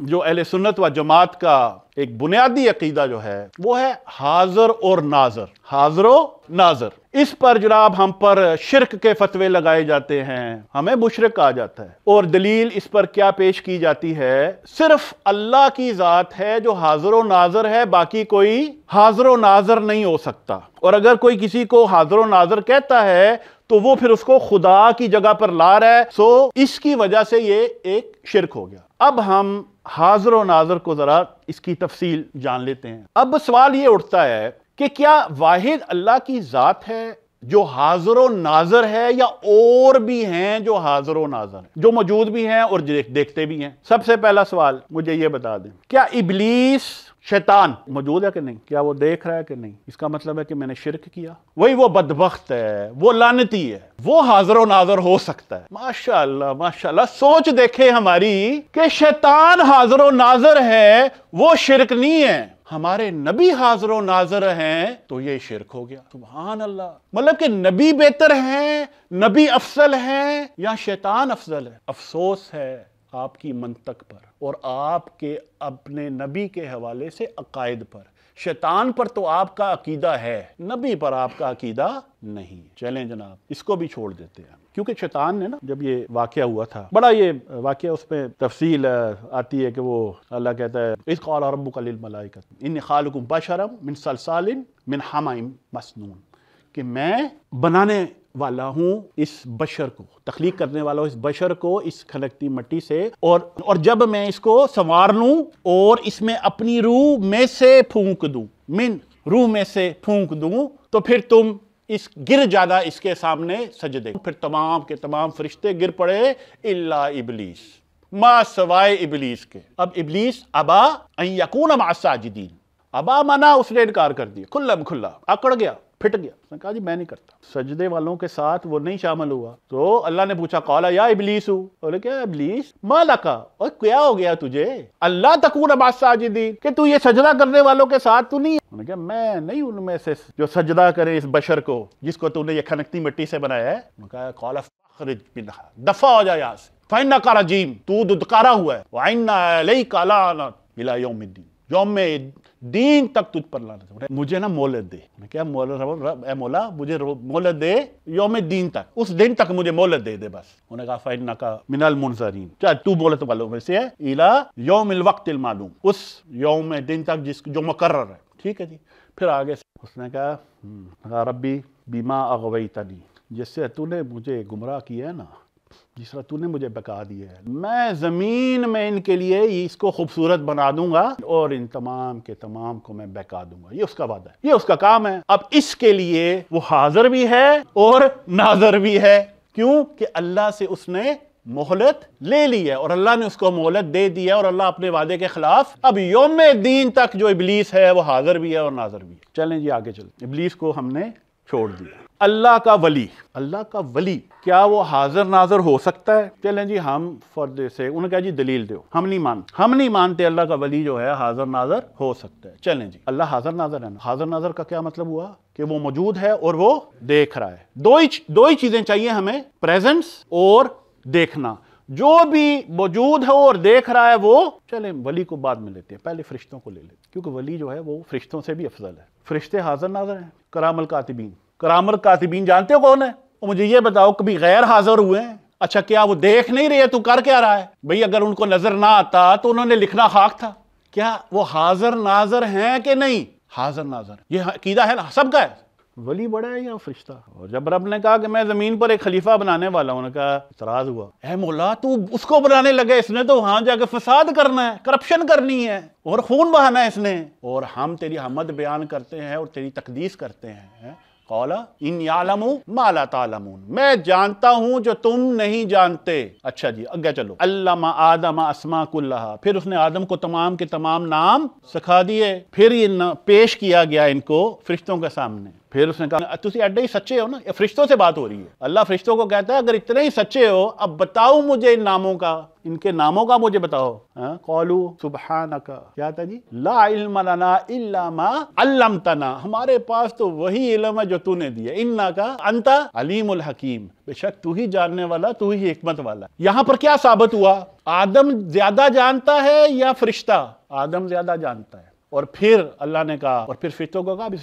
जो अहले सुन्नत व जमात का एक बुनियादी अकीदा जो है, वो है हाजर और नाजर। हाजरो नाजर। इस पर जनाब हम पर शिरक के फतवे लगाए जाते हैं। हमें मुशरक कहा जाता है। और दलील इस पर क्या पेश की जाती है? सिर्फ़ अल्लाह की ज़ात है जो हाजर नाजर है, बाकी कोई हाजर नाजर नहीं हो सकता। और अगर कोई किसी को हाजर नाजर कहता है तो वो फिर उसको खुदा की जगह पर ला रहा है। सो इसकी वजह से ये एक शिरक हो गया। अब हम हाजर और नाजर को जरा इसकी तफसील जान लेते हैं। अब सवाल ये उठता है कि क्या वाहिद अल्लाह की ज़ात है जो हाजर नाजर है या और भी हैं जो हाजर नाजर है? जो मौजूद भी हैं और देखते भी हैं। सबसे पहला सवाल मुझे ये बता दें, क्या इबलीस शैतान मौजूद है कि नहीं? क्या वो देख रहा है कि नहीं? इसका मतलब है कि मैंने शिरक किया। वही वो बदबख्त है, वो लानती है, वो हाजर नाजर हो सकता है। माशाल्लाह माशाल्लाह। सोच देखे हमारी कि शैतान हाजर नाजर है, वो शिरक नहीं है। हमारे नबी हाजर नाजर हैं तो ये शिरक हो गया। सुबहान अल्लाह मतलब कि नबी बेहतर हैं, नबी अफसल हैं, या शैतान अफजल है? अफसोस है आपकी मंतक पर। और आपके अपने नबी के हवाले से अकायद पर। शैतान पर तो आपका अकीदा है, नबी पर आपका अकीदा नहीं। चलें जनाब, इसको भी छोड़ देते हैं। क्योंकि शैतान ने ना, जब ये वाक़ हुआ था, बड़ा ये वाक़ उसमें तफसील आती है कि वो अल्लाह कहता है इस कौल रब्बु कलिलमलाइकत इन खालकुम बशरम मिन सलसालिन मिन हमाइम मसनून, कि मैं बनाने वाला हूँ इस बशर को, तखलीक करने वाला हूँ इस बशर को इस खनकती मट्टी से और और जब मैं इसको संवार लूँ और इसमें अपनी रूह में से फूंक दूँ, मिन रूह में से फूंक दूँ तो फिर तुम इस गिर ज़्यादा इसके सामने सजदे। फिर तमाम के तमाम फरिश्ते गिर पड़े, इल्ला इबलीस, मा सवाए इबलीस के। अब इबलीस, अबा यकून मासाजिदीन अबा मना, उसने इनकार कर दिया। खुल्लम खुल्ला, अकड़ गया। फिट गया। उसने कहा, जी, मैं नहीं करता। सजदे वालों के साथ वो नहीं शामिल हुआ। तो अल्लाह ने पूछा, कौला या इबलीस हूँ? बोले, क्या इबलीस? माला का और क्या हो गया तुझे? अल्लाह तकून साजिदी कि तू ये सजदा करने वालों के साथ तू नहीं उन्होंने कहा, मैं नहीं उनमें से जो सजदा करे इस बशर को, जिसको तूने ये खनकती मिट्टी से बनाया है। कहा, कौला दफ़ा हो जाए यहाँ से। फाइना का रजीम। तू दुदकारा हुआ है। वाइना काला मिला योमिद्दीन। योम दीन तक तुझ पर लाना मुझे ना मोहलत दे। मैं क्या मोहलत मोला मुझे मोहलत दे योम दीन तक उस दिन तक मुझे मोहलत दे दे बस। उन्होंने कहा फाइना का मिनल मुनजरीन। चाहे तू मोहलत वालों में से इला योम वक्त मालूम। उस योम दिन तक जिस जो मुकर है। ठीक है जी। फिर आगे उसने कहा हम्म, रबी बीमा अगवई तनी जिससे तूने मुझे गुमराह किया है ना। जिस तरह तूने मुझे बका दिया है। मैं ज़मीन में इनके लिए इसको खूबसूरत बना दूँगा और इन तमाम के तमाम को मैं बका दूँगा। ये उसका वादा है। ये उसका काम है। अब इसके लिए वो हाजिर भी है और नाजर भी है। क्यों? कि अल्लाह से उसने मोहलत ले ली है और अल्लाह ने उसको मोहलत दे दी है और अल्लाह अपने वादे के खिलाफ अब योम दीन तक जो इबलीस है, वो हाजिर भी है और नाजर भी है। चलें जी, आगे चल इबलीस को हमने छोड़ दिया अल्लाह का वली। अल्लाह का वली। क्या वो हाजिर नाजर हो सकता है? चलें जी, हम फॉर से, उन्होंने कहा जी, दलील दो। हम नहीं मानते हम नहीं मानते अल्लाह का वली जो है, हाजिर नाजर हो सकता है। चलें जी, अल्लाह हाजिर नाजर है ना? हाजिर नाजर का क्या मतलब हुआ? कि वो मौजूद है और वो देख रहा है। दो ही दो ही चीज़ें चाहिए हमें प्रेजेंस और देखना। जो भी मौजूद है और देख रहा है वो, चले वली को बाद में लेते हैं, पहले फरिश्तों को ले लेते क्योंकि वली जो है वो फरिश्तों से भी अफजल है। फरिश्ते हाजिर नाजर हैं, करामल कातिबीन। करामल कातिबीन जानते हो कौन है? मुझे ये बताओ, कभी गैर हाजिर हुए हैं? अच्छा क्या वो देख नहीं रहे, तू कर क्या रहा है? भाई, अगर उनको नज़र ना आता तो उन्होंने लिखना खाक था। क्या वो हाजिर नाजर हैं कि नहीं? हाजिर नाजर। ये कीदा है ना? सबका है। वली बड़ा है या फरिश्ता? और जब रब ने कहा कि मैं ज़मीन पर एक खलीफा बनाने वाला हूँ कहा, इतराज हुआ। ए मोला, तू उसको बनाने लगे, इसने तो वहाँ जाके फसाद करना है, करप्शन करनी है, और खून बहाना है इसने। और हम तेरी हमद बयान करते हैं और तेरी तकदीस करते हैं। कौला, इन माला मैं जानता हूँ जो तुम नहीं जानते। अच्छा जी, आगे चलो। अल्लाह आदम असमा कुल्लाहा। फिर उसने आदम को तमाम के तमाम नाम सिखा दिए। फिर ये पेश किया गया इनको फरिश्तों के सामने। फिर उसने कहा तुम एडे ही सच्चे हो ना? ये फरिश्तों से बात हो रही है। अल्लाह फरिश्तों को कहता है, अगर इतने ही सच्चे हो, अब बताओ मुझे इन नामों का। इनके नामों का मुझे बताओ। कौलू सुबहान का क्या था जी? ला अल्लम तना हमारे पास तो वही इलम है जो तूने दिया। इन्ना का अंता अलीमुल हकीम। बेशक तू ही जानने वाला, तू ही हिकमत वाला। यहाँ पर क्या साबित हुआ? आदम ज़्यादा जानता है या फरिश्ता? आदम ज़्यादा जानता है। और फिर अल्लाह ने कहा, और फिर फिरतों को कहा भी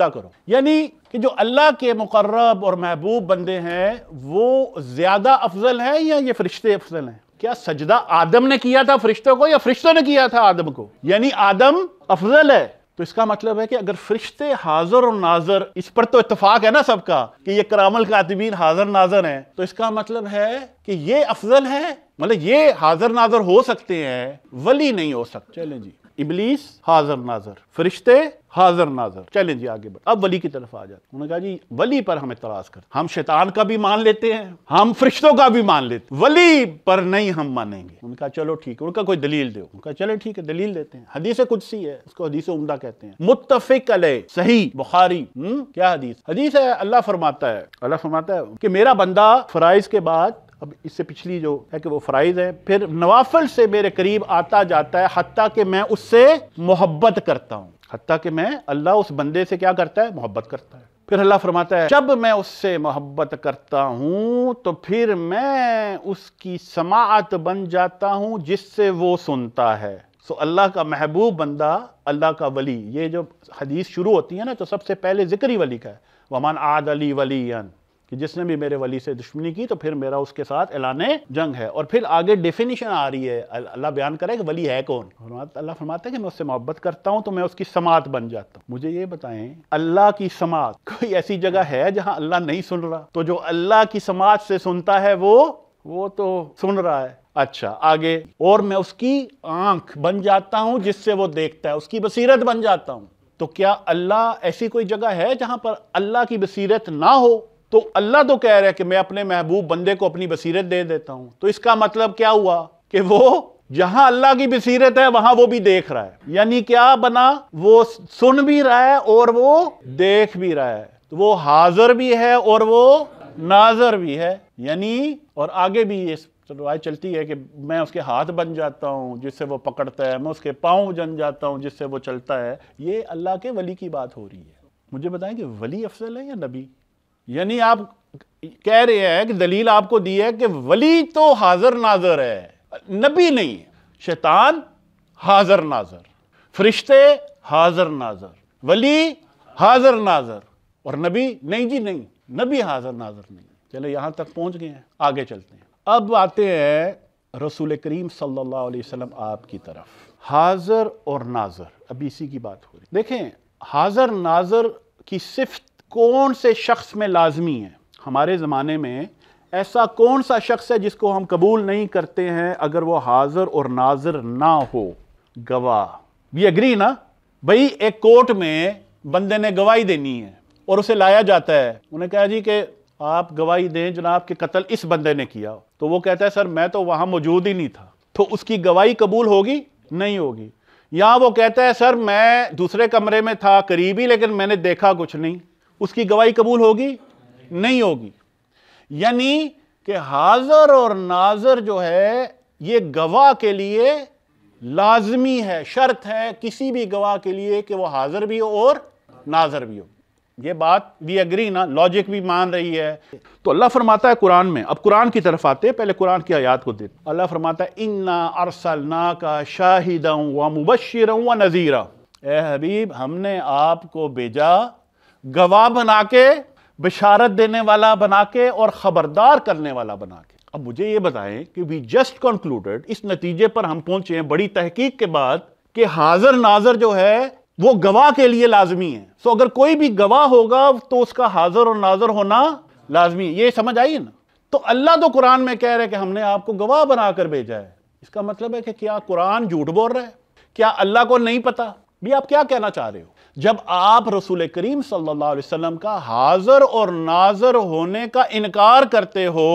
करो। यानी कि जो अल्लाह के मुकर्रब और महबूब बंदे हैं, वो ज़्यादा अफजल हैं या ये फरिश्ते अफजल हैं? क्या सजदा आदम ने किया था फरिश्तों को या फरिश्तों ने किया था आदम को? यानी आदम अफजल है। तो इसका मतलब है कि अगर फरिश्ते हाजिर और नाजर, इस पर तो इतफाक है ना सबका, कि ये करामल कातिबीन हाजिर नाजर हैं। तो इसका मतलब है कि ये अफजल है मतलब ये हाजिर नाजर हो सकते हैं, वली नहीं हो सकते। चले जी। इबलीस, हाजर नाजर। फरिश्ते, हाजर नाजर। चलें जी आगे बढ़। अब वली की तरफ़ आ जाते उन्होंने कहा, जी, वली पर हमें तराज कर हम शैतान का भी मान लेते हैं। हम फरिश्तों का भी मान लेते वली पर नहीं हम मानेंगे। उनका चलो ठीक है, उनका कोई दलील दो। उनका चलो ठीक है, दलील देते हैं। हदीस कुछ सी है उसको हदीस उमदा कहते हैं। मुतफिक अले सही, बुखारी। हम्म क्या हदीस? हदीस है, अल्लाह फरमाता है। अल्लाह फरमाता है कि मेरा बंदा फराइज के बाद अब इससे पिछली जो है कि वो फ़राइज़ है, फिर नवाफल से मेरे करीब आता जाता है हती कि मैं उससे मोहब्बत करता हूँ। हती कि मैं अल्लाह उस बंदे से क्या करता है? मोहब्बत करता है। फिर अल्लाह फरमाता है, जब मैं उससे मोहब्बत करता हूँ तो फिर मैं उसकी समात बन जाता हूँ जिससे वो सुनता है। सो अल्लाह का महबूब बंदा, अल्लाह का वली, ये जो हदीस शुरू होती है ना तो सबसे पहले ज़िक्र ही वली का है। वमान आद अली वलीन कि जिसने भी मेरे वली से दुश्मनी की तो फिर मेरा उसके साथ ऐलान जंग है। और फिर आगे डेफिनेशन आ रही है। अल्लाह बयान करे कि वली है कौन? अल्लाह फरमाता है कि मैं उससे मोहब्बत करता हूँ तो मैं उसकी समात बन जाता हूँ। मुझे ये बताएँ, अल्लाह की समात, कोई ऐसी जगह है जहाँ अल्लाह नहीं सुन रहा? तो जो अल्लाह की समात से सुनता है वो वो तो सुन रहा है। अच्छा आगे, और मैं उसकी आँख बन जाता हूँ जिससे वो देखता है, उसकी बसीरत बन जाता हूँ। तो क्या अल्लाह ऐसी कोई जगह है जहाँ पर अल्लाह की बसीरत ना हो? तो अल्लाह तो कह रहा है कि मैं अपने महबूब बंदे को अपनी बसीरत दे देता हूँ। तो इसका मतलब क्या हुआ कि वो, जहाँ अल्लाह की बसीरत है, वहाँ वो भी देख रहा है। यानी क्या बना? वो सुन भी रहा है और वो देख भी रहा है। तो वो हाजिर भी है और वो नाजर भी है। यानी, और आगे भी ये रवायत तो चलती है कि मैं उसके हाथ बन जाता हूँ, जिससे वो पकड़ता है, मैं उसके पाँव जन जाता हूँ, जिससे वो चलता है। ये अल्लाह के वली की बात हो रही है। मुझे बताएँ कि वली अफजल है या नबी? यानी आप कह रहे हैं कि दलील आपको दी है कि वली तो हाजिर नाजर है, नबी नहीं है। शैतान हाजिर नाजर, फरिश्ते हाजिर नाजर, वली हाजिर नाजर, और नबी नहीं जी, नहीं, नबी हाजिर नाजर नहीं। चलो, यहाँ तक पहुँच गए हैं, आगे चलते हैं। अब आते हैं रसूल करीम सल्लल्लाहु अलैहि वसल्लम आपकी तरफ़। हाजिर और नाजर अभी इसी की बात हो रही। देखें, हाजिर नाजर की सिफ्त कौन से शख्स में लाजमी है? हमारे ज़माने में ऐसा कौन सा शख्स है जिसको हम कबूल नहीं करते हैं अगर वो हाजिर और नाजिर ना हो? गवाह। भी एग्री ना? भाई, एक कोर्ट में बंदे ने गवाही देनी है और उसे लाया जाता है। उन्हें कहा जी कि आप गवाही दें, जनाब, के कत्ल इस बंदे ने किया तो वो कहता है, सर, मैं तो वहाँ मौजूद ही नहीं था। तो उसकी गवाही कबूल होगी? नहीं होगी। यहाँ वो कहता है, सर, मैं दूसरे कमरे में था, करीबी लेकिन मैंने देखा कुछ नहीं। उसकी गवाही कबूल होगी? नहीं होगी। यानी कि हाजर और नाजर जो है, ये गवाह के लिए लाजमी है, शर्त है किसी भी गवाह के लिए कि वो हाजिर भी हो और नाजर भी हो। ये बात भी अग्री ना? लॉजिक भी मान रही है। तो अल्लाह फरमाता है कुरान में। अब कुरान की तरफ़ आते हैं, पहले कुरान की आयात को देते अल्लाह फरमाता है, इन्ना अरसलना का शाहिद व मुबशर व नज़ीरा। ए हबीब, हमने आपको भेजा गवाह बना के, बिशारत देने वाला बना के और खबरदार करने वाला बना के। अब मुझे ये बताएँ कि वी जस्ट कंक्लूडेड इस नतीजे पर हम पहुँचे हैं बड़ी तहकीक के बाद कि हाजिर नाजर जो है, वो गवाह के लिए लाजमी है। सो अगर कोई भी गवाह होगा तो उसका हाजिर और नाजर होना लाजमी है। ये समझ आई ना? तो अल्लाह तो कुरान में कह रहे हैं कि हमने आपको गवाह बनाकर भेजा है। इसका मतलब है कि क्या कुरान झूठ बोल रहा है? क्या अल्लाह को नहीं पता? भी आप क्या कहना चाह रहे हो? जब आप रसूल करीम सल्लल्लाहु अलैहि वसल्लम का हाजिर और नाजर होने का इनकार करते हो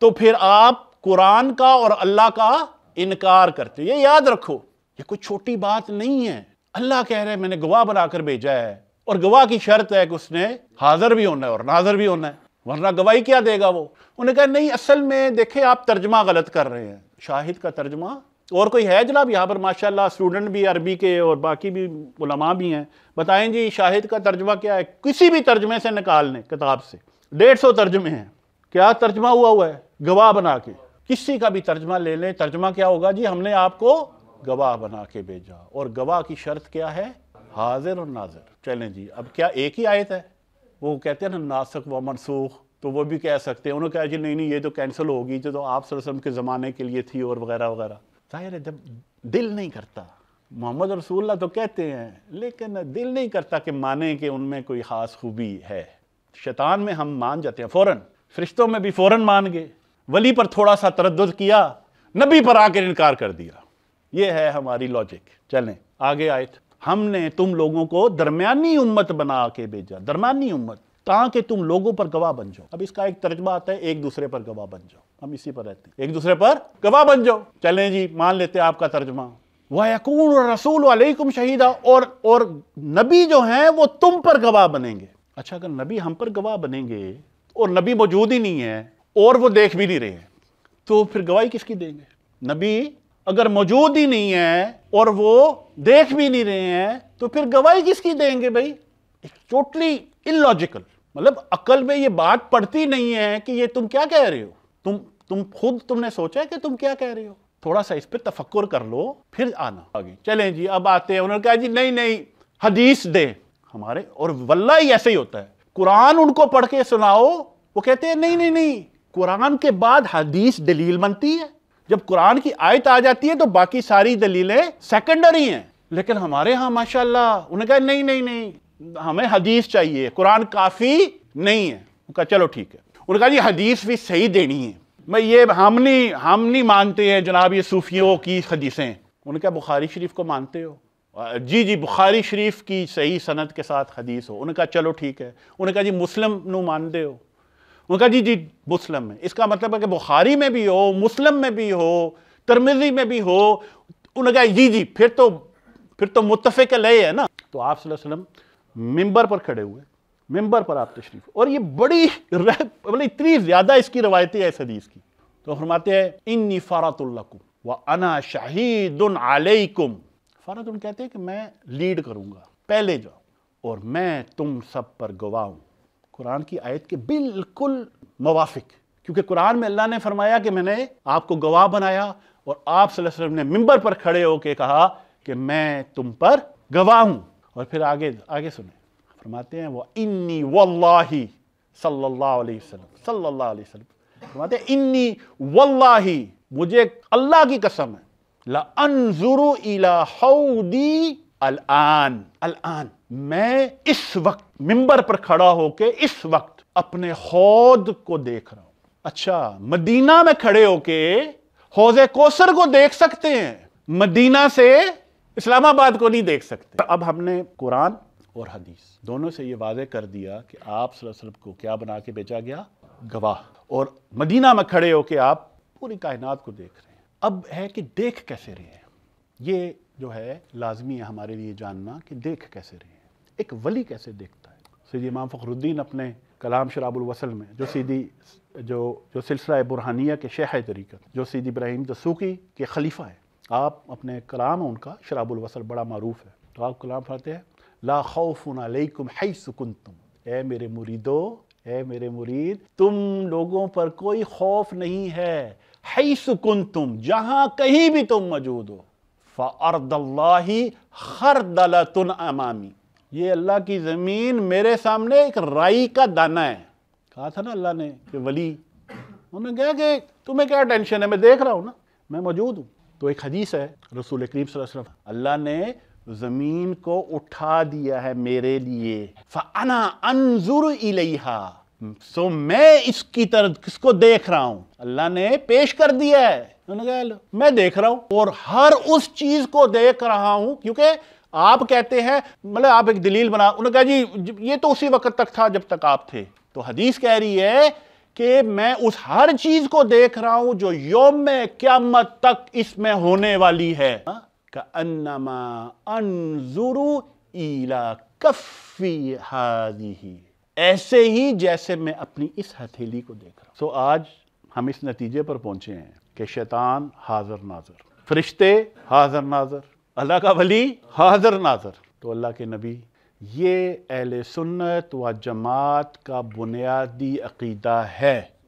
तो फिर आप कुरान का और अल्लाह का इनकार करते। हो ये याद रखो, ये कोई छोटी बात नहीं है। अल्लाह कह रहे हैं, मैंने गवाह बनाकर भेजा है। और गवाह की शर्त है कि उसने हाजिर भी होना है और नाजर भी होना है। वरना गवाही क्या देगा वो? उन्हें कहा, नहीं, असल में देखे, आप तर्जमा गलत कर रहे हैं। शाहिद का तर्जमा और कोई है जनाब? यहाँ पर माशाल्लाह स्टूडेंट भी अरबी के और बाकी भी उलमा भी हैं। बताएँ जी, शाहिद का तर्जमा क्या है? किसी भी तर्जमे से निकाल लें किताब से। डेढ़ सौ तर्जमे हैं। क्या तर्जमा हुआ हुआ है? गवाह बना के। किसी का भी तर्जमा ले लें। तर्जमा क्या होगा जी? हमने आपको गवाह बना के भेजा। और गवाह की शर्त क्या है? हाजिर और नाजिर। चलें जी, अब क्या एक ही आयत है? वो कहते हैं ना, नासक व मनसूख। तो वो भी कह सकते हैं। उन्होंने कहा जी, नहीं नहीं, ये तो कैंसिल होगी। जो तो आप सरसम के ज़माने के लिए थी और वगैरह वगैरह। ज़ाहिर है जब दिल नहीं करता, मोहम्मद रसूल्ला तो कहते हैं, लेकिन दिल नहीं करता कि माने कि उनमें कोई ख़ास खूबी है। शैतान में हम मान जाते हैं फ़ौरन। फरिश्तों में भी फ़ौरन मान गए। वली पर थोड़ा सा तरद किया, नबी पर आकर इनकार कर दिया। ये है हमारी लॉजिक चलें, आगे आए हमने तुम लोगों को दरमियानी उम्मत बना के भेजा, दरमियानी उम्मत, ताकि तुम लोगों पर गवाह बन जाओ। अब इसका एक तर्जमा आता है, एक दूसरे पर गवाह बन जाओ। हम इसी पर रहते हैं। एक दूसरे पर गवाह बन जाओ। चलें जी, मान लेते हैं आपका तर्जमा। वयकून रसूल वालेकुम शहीदा और और नबी जो हैं, वो तुम पर गवाह बनेंगे। अच्छा अगर नबी हम पर गवाह बनेंगे और नबी मौजूद ही नहीं है और वो देख भी नहीं रहे हैं तो फिर गवाही किसकी देंगे? नबी अगर मौजूद ही नहीं है और वो देख भी नहीं रहे हैं तो फिर गवाही किसकी देंगे भाई? टोटली इलॉजिकल मतलब अकल में ये बात पड़ती नहीं है कि ये तुम क्या कह रहे हो। तुम तुम खुद तुमने सोचा कि तुम क्या कह रहे हो? थोड़ा सा इस पर तफक्र कर लो, फिर आना। आगे। चलें जी, अब आते हैं। उन्होंने कहा, जी, नहीं नहीं, हदीस दे। हमारे, और वल्ला ही ऐसे ही होता है। कुरान उनको पढ़ के सुनाओ, वो कहते हैं, नहीं नहीं नहीं, कुरान के बाद हदीस दलील बनती है। जब कुरान की आयत आ जाती है तो बाकी सारी दलीलें सेकेंडरी हैं। लेकिन हमारे यहाँ, माशाल्लाह उन्हें कहा, नहीं नहीं नहीं, हमें हदीस चाहिए। कुरान काफ़ी नहीं है। कहा, चलो, ठीक है। उन्होंने कहा, जी, हदीस भी सही देनी है। मैं ये, हम नहीं हम नहीं मानते हैं जनाब ये सूफियों की हदीसें। उन्होंने कहा, बुखारी शरीफ को मानते हो? जी जी, बुखारी शरीफ की सही सनत के साथ हदीस हो। उन्होंने कहा, चलो, ठीक है। उन्होंने कहा, जी, मुस्लिम नु मानते हो? उन्होंने कहा, जी जी, मुस्लिम है। इसका मतलब है कि बुखारी में भी हो, मुस्लिम में भी हो, तरमिजी में भी हो। उन्होंने कहा, जी जी, फिर तो फिर तो मुतफ़ लय है ना? तो आप वसल्लम मिंबर पर खड़े हुए। मिंबर पर आप तशरीफ़। और ये बड़ी मतलब इतनी ज़्यादा इसकी रवायतें है इस हदीस की। तो फरमाते हैं इन फ़ारतुल्लकुम व अना शाहिदुन अलैकुम। फ़ारतुन कहते हैं कि मैं लीड करूँगा, पहले जाओ, और मैं तुम सब पर गवाह कुरान की आयत के बिल्कुल मवाफिक, क्योंकि कुरान में अल्लाह ने फरमाया कि मैंने आपको गवाह बनाया, और आप वसल्लम ने मिंबर पर खड़े होकर कहा कि मैं तुम पर गवाह हूँ। और फिर आगे आगे सुने। फरमाते हैं वो इन्नी वल्लाही सल्लल्लाहु अलैहि वसल्लम सल्लल्लाहु अलैहि वसल्लम। फरमाते हैं इन्नी वल्लाही मुझे अल्लाह की कसम है ला अनजुरु इला हौदी अल आन। अल आन। मैं इस वक्त मिंबर पर खड़ा होके इस वक्त अपने हौद को देख रहा हूँ। अच्छा मदीना में खड़े होके हौजे कोसर को देख सकते हैं मदीना से इस्लामाबाद को नहीं देख सकते। तो अब हमने कुरान और हदीस। दोनों से ये वाजे कर दिया कि आप वसल्लम को क्या बना के बेचा गया? गवाह। और मदीना में खड़े होके आप पूरी कायनात को देख रहे हैं। अब है कि देख कैसे रहे हैं? ये जो है, लाजमी है हमारे लिए जानना कि देख कैसे रहे हैं। एक वली कैसे देखता है? सीधी इमाम फ़खरुद्दीन अपने कलाम शराबुलवसल में, जो सीधी जो जो सिलसिला बुरहानिया के शेख तरीक़त, जो सीधी इब्राहिम दसूकी के खलीफा है, आप अपने कलाम उनका शराबुलवसल बड़ा मरूफ है। तो आप कलाम पढ़ते हैं? ला खौफ़ुन हई सुकुन तुम ए मेरे मुरीदो ए मेरे मुरीद तुम लोगों पर कोई खौफ नहीं है हई सुकुन तुम जहाँ कहीं भी तुम मौजूद हो फ़ारदल्ला हर दलतुन अमामी ये अल्लाह की ज़मीन मेरे सामने एक राई का दाना है कहा था ना अल्लाह ने कि वली उन्होंने कहा कि तुम्हें क्या टेंशन है मैं देख रहा हूँ ना मैं मौजूद हूँ तो एक हदीस है रसूल वसल्लम अल्लाह ने ज़मीन को उठा दिया है मेरे लिए। फ़ाना अनजुर इलेहा। सो मैं इसकी तरह किसको देख रहा हूँ? अल्लाह ने पेश कर दिया है। मैं देख रहा हूँ और हर उस चीज़ को देख रहा हूँ, क्योंकि आप कहते हैं मतलब आप एक दलील बना, उन्होंने कहा, जी ये तो उसी वक्त तक था जब तक आप थे। तो हदीस कह रही है कि मैं उस हर चीज़ को देख रहा हूँ जो योम में क्यामत तक इसमें होने वाली है हाँ? अनजुरु कफ़ी हादी ही ऐसे ही जैसे मैं अपनी इस हथेली को देख रहा हूँ। सो आज हम इस नतीजे पर पहुँचे हैं कि शैतान हाजर नाजर। फरिश्ते हाजर नाजर। अल्लाह का वली हाजर नाजर। तो अल्लाह के नबी, ये अहल सुन्नत व जमात का बुनियादी अकीदा है।